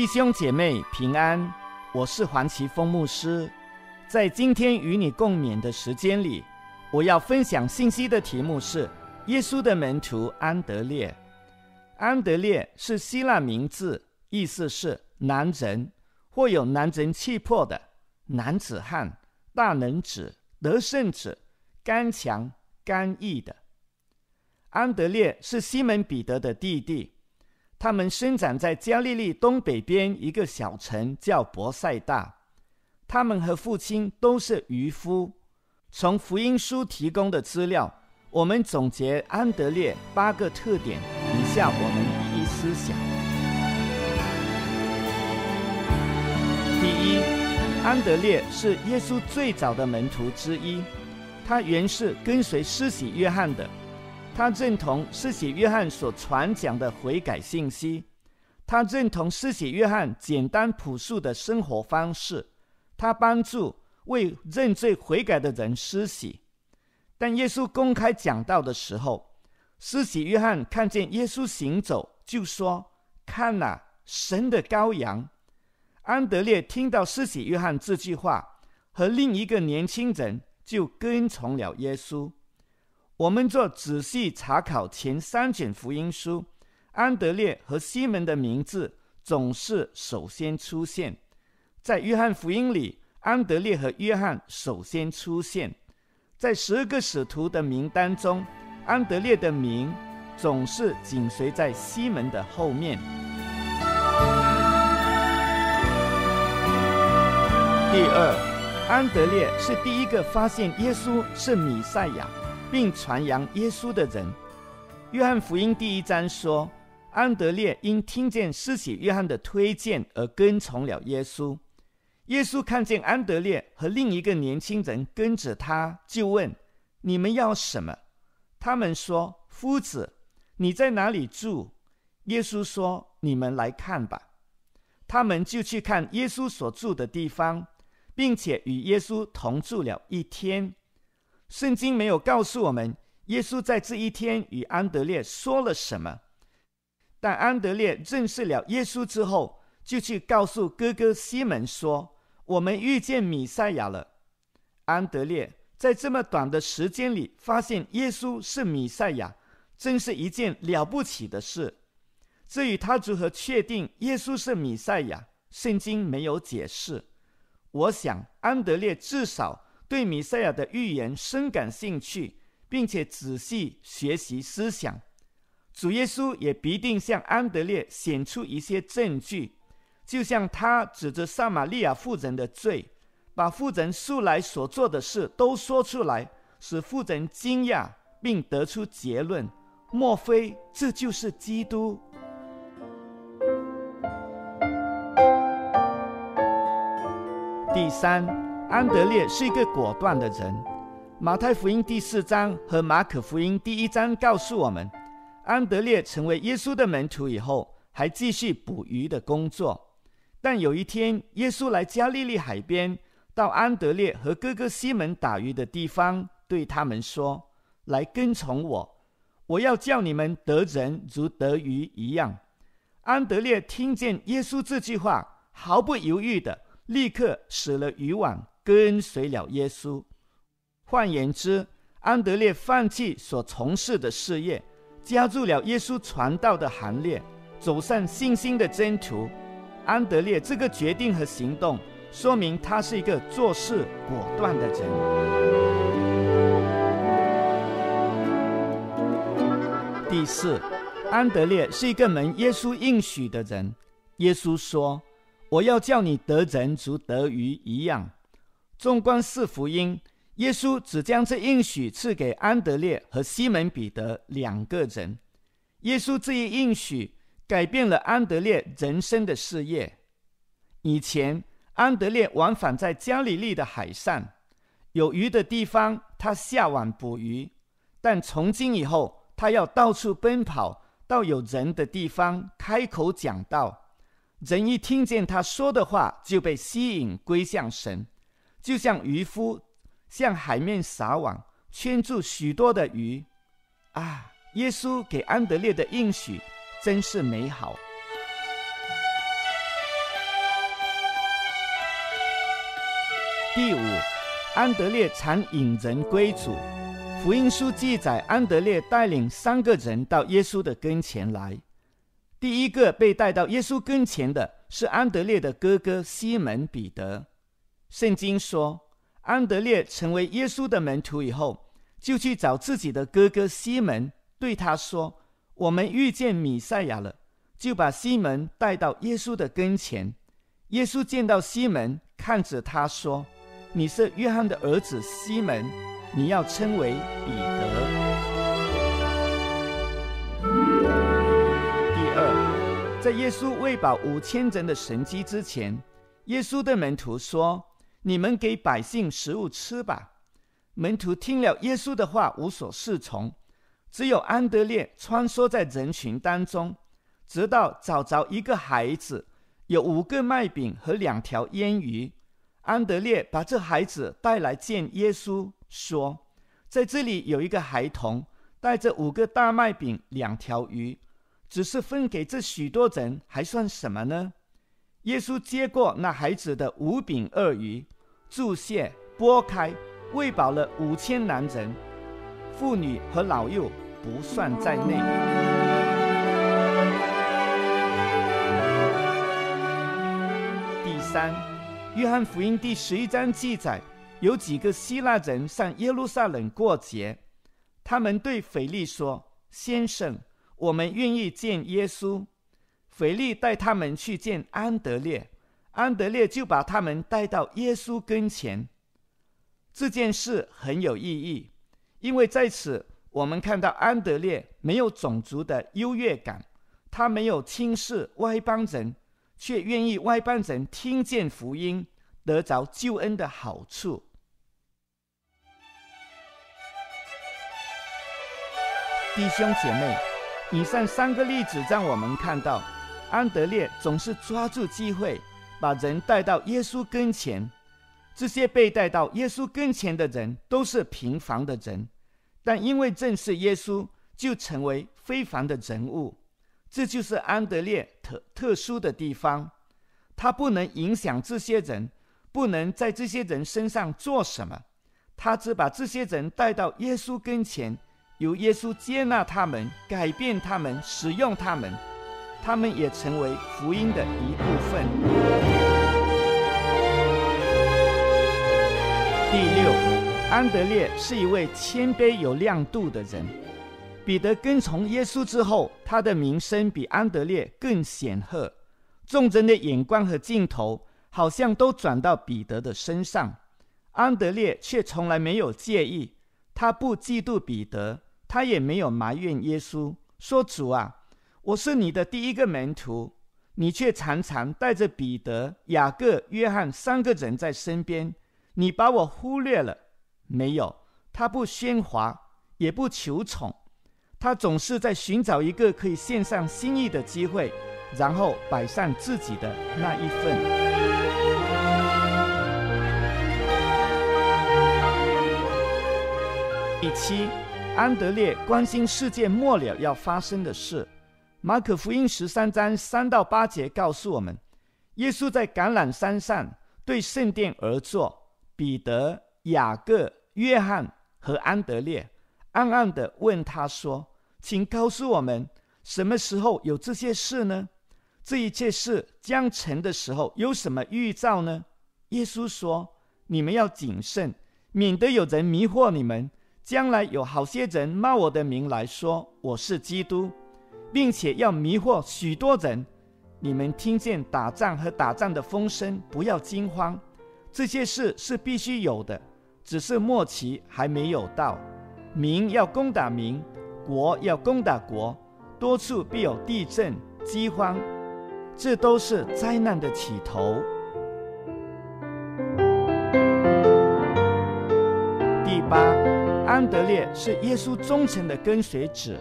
弟兄姐妹平安，我是黄奇峰牧师。在今天与你共勉的时间里，我要分享信息的题目是耶稣的门徒安德烈。安德烈是希腊名字，意思是男人，或有男人气魄的男子汉、大能者、得胜者、刚强、刚毅的。安德烈是西门彼得的弟弟。他们生长在加利利东北边一个小城，叫博塞大。他们和父亲都是渔夫。从福音书提供的资料，我们总结安德烈八个特点，以下我们一一思想。第一，安德烈是耶稣最早的门徒之一，他原是跟随施洗约翰的。他认同施洗约翰所传讲的悔改信息，他认同施洗约翰简单朴素的生活方式，他帮助为认罪悔改的人施洗。但耶稣公开讲道的时候，施洗约翰看见耶稣行走，就说：“看呐，神的羔羊。”安德烈听到施洗约翰这句话，和另一个年轻人就跟从了耶稣。我们做仔细查考前三卷福音书，安德烈和西门的名字总是首先出现。在约翰福音里，安德烈和约翰首先出现。在十二个使徒的名单中，安德烈的名总是紧随在西门的后面。第二，安德烈是第一个发现耶稣是弥赛亚。并传扬耶稣的人，约翰福音第一章说，安德烈因听见施洗约翰的推荐而跟从了耶稣。耶稣看见安德烈和另一个年轻人跟着他，就问：“你们要什么？”他们说：“夫子，你在哪里住？”耶稣说：“你们来看吧。”他们就去看耶稣所住的地方，并且与耶稣同住了一天。圣经没有告诉我们耶稣在这一天与安德烈说了什么，但安德烈认识了耶稣之后，就去告诉哥哥西门说：“我们遇见米赛亚了。”安德烈在这么短的时间里发现耶稣是米赛亚，真是一件了不起的事。至于他如何确定耶稣是米赛亚，圣经没有解释。我想安德烈至少。对米赛亚的预言深感兴趣，并且仔细学习思想，主耶稣也必定向安德烈显出一些证据，就像他指着撒玛利亚妇人的罪，把妇人素来所做的事都说出来，使妇人惊讶，并得出结论：莫非这就是基督？第三。安德烈是一个果断的人。马太福音第四章和马可福音第一章告诉我们，安德烈成为耶稣的门徒以后，还继续捕鱼的工作。但有一天，耶稣来加利利海边，到安德烈和哥哥西门打鱼的地方，对他们说：“来跟从我，我要叫你们得人如得鱼一样。”安德烈听见耶稣这句话，毫不犹豫的立刻使了渔网。跟随了耶稣，换言之，安德烈放弃所从事的事业，加入了耶稣传道的行列，走上信心的征途。安德烈这个决定和行动，说明他是一个做事果断的人。第四，安德烈是一个门耶稣应许的人。耶稣说：“我要叫你得人如得鱼一样。”纵观四福音，耶稣只将这应许赐给安德烈和西门彼得两个人。耶稣这一应许改变了安德烈人生的事业。以前，安德烈往返在加利利的海上，有鱼的地方他下网捕鱼；但从今以后，他要到处奔跑，到有人的地方开口讲道。人一听见他说的话，就被吸引归向神。就像渔夫向海面撒网，圈住许多的鱼。啊，耶稣给安德烈的应许真是美好。第五，安德烈常引人归主。福音书记载，安德烈带领三个人到耶稣的跟前来。第一个被带到耶稣跟前的是安德烈的哥哥西门彼得。圣经说，安德烈成为耶稣的门徒以后，就去找自己的哥哥西门，对他说：“我们遇见米赛亚了。”就把西门带到耶稣的跟前。耶稣见到西门，看着他说：“你是约翰的儿子西门，你要称为彼得。”第二，在耶稣喂饱五千人的神迹之前，耶稣的门徒说：“你们给百姓食物吃吧。”门徒听了耶稣的话，无所适从。只有安德烈穿梭在人群当中。直到找着一个孩子，有五个麦饼和两条腌鱼。安德烈把这孩子带来见耶稣，说：“在这里有一个孩童，带着五个大麦饼、两条鱼，只是分给这许多人，还算什么呢？”耶稣接过那孩子的五饼二鱼，注谢，拨开，喂饱了五千男人，妇女和老幼不算在内。第三，约翰福音第十一章记载，有几个希腊人上耶路撒冷过节，他们对腓力说：“先生，我们愿意见耶稣。”腓力带他们去见安德烈，安德烈就把他们带到耶稣跟前。这件事很有意义，因为在此我们看到安德烈没有种族的优越感，他没有轻视外邦人。却愿意外邦人听见福音，得着救恩的好处。弟兄姐妹，以上三个例子让我们看到，安德烈总是抓住机会，把人带到耶稣跟前。这些被带到耶稣跟前的人都是平凡的人，但因为正是耶稣，就成为非凡的人物。这就是安德烈特特殊的地方，他不能影响这些人，不能在这些人身上做什么，他只把这些人带到耶稣跟前，由耶稣接纳他们，改变他们，使用他们，他们也成为福音的一部分。第六，安德烈是一位谦卑有亮度的人。彼得跟从耶稣之后，他的名声比安德烈更显赫，众人的眼光和镜头好像都转到彼得的身上。安德烈却从来没有介意，他不嫉妒彼得，他也没有埋怨耶稣，说：“主啊，我是你的第一个门徒，你却常常带着彼得、雅各、约翰三个人在身边，你把我忽略了。”没有，他不喧哗，也不求宠。他总是在寻找一个可以献上心意的机会，然后摆上自己的那一份。第七，安德烈关心世界末了要发生的事。马可福音十三章三到八节告诉我们，耶稣在橄榄山上对圣殿而坐，彼得、雅各、约翰和安德烈暗暗地问他说。请告诉我们，什么时候有这些事呢？这一切事将成的时候有什么预兆呢？耶稣说：“你们要谨慎，免得有人迷惑你们。将来有好些人冒我的名来说我是基督，并且要迷惑许多人。你们听见打仗和打仗的风声，不要惊慌。这些事是必须有的，只是末期还没有到。民要攻打民。”国要攻打国，多处必有地震、饥荒，这都是灾难的起头。第八，安德烈是耶稣忠诚的跟随者。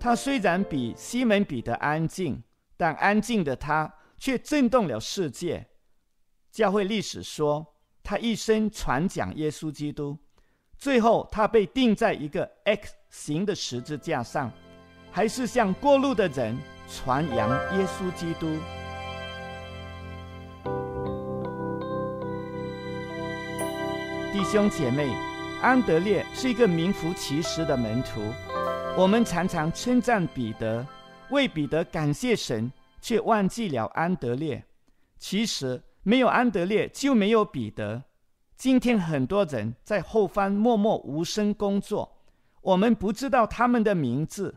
他虽然比西门彼得安静，但安静的他却震动了世界。教会历史说，他一生传讲耶稣基督。最后，他被钉在一个 X 形的十字架上，还是向过路的人传扬耶稣基督。弟兄姐妹，安德烈是一个名副其实的门徒。我们常常称赞彼得，为彼得感谢神，却忘记了安德烈。其实没有安德烈，就没有彼得。今天很多人在后方默默无声工作，我们不知道他们的名字，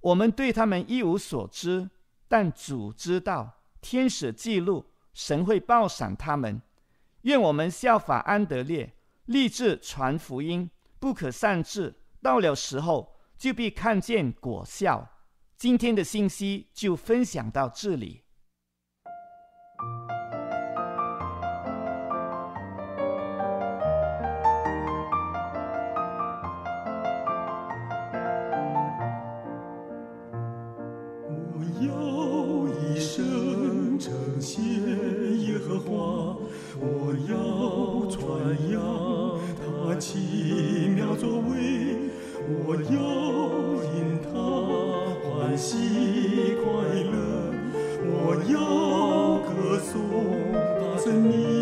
我们对他们一无所知。但主知道，天使记录，神会报赏他们。愿我们效法安德烈，立志传福音，不可擅自。到了时候，就被看见果效。今天的信息就分享到这里。我要一生呈现耶和华我要传扬他奇妙作为。我要引他欢喜快乐，我要歌颂大圣名。